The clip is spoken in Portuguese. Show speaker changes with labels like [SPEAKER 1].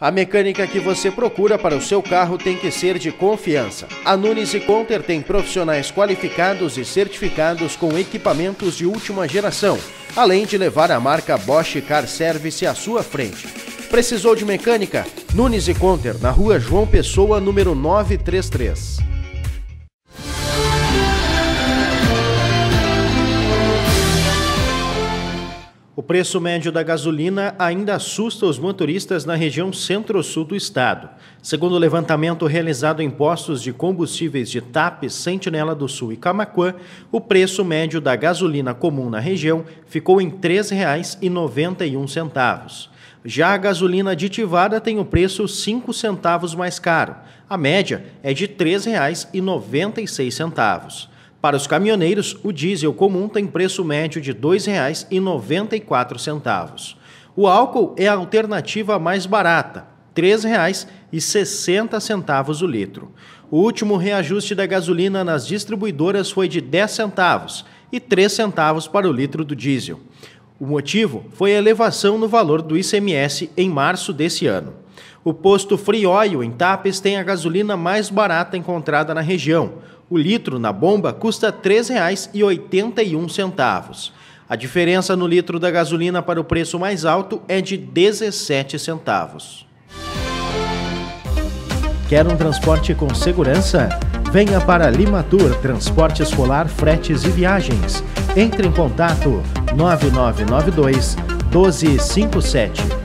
[SPEAKER 1] A mecânica que você procura para o seu carro tem que ser de confiança. A Nunes e Conter tem profissionais qualificados e certificados com equipamentos de última geração, além de levar a marca Bosch Car Service à sua frente. Precisou de mecânica? Nunes e Conter, na rua João Pessoa, número 933. O preço médio da gasolina ainda assusta os motoristas na região centro-sul do estado. Segundo o levantamento realizado em postos de combustíveis de TAP, Sentinela do Sul e Camaquã, o preço médio da gasolina comum na região ficou em R$ 3,91. Já a gasolina aditivada tem o preço 5 centavos mais caro. A média é de R$ 3,96. Para os caminhoneiros, o diesel comum tem preço médio de R$ 2,94. O álcool é a alternativa mais barata, R$ 3,60 o litro. O último reajuste da gasolina nas distribuidoras foi de 10 centavos e 3 centavos para o litro do diesel. O motivo foi a elevação no valor do ICMS em março desse ano. O posto Free Oil em Tapes tem a gasolina mais barata encontrada na região, o litro na bomba custa R$ 3,81. A diferença no litro da gasolina para o preço mais alto é de 17 centavos. Quer um transporte com segurança? Venha para Limatur Transporte Escolar, Fretes e Viagens. Entre em contato 9992 1257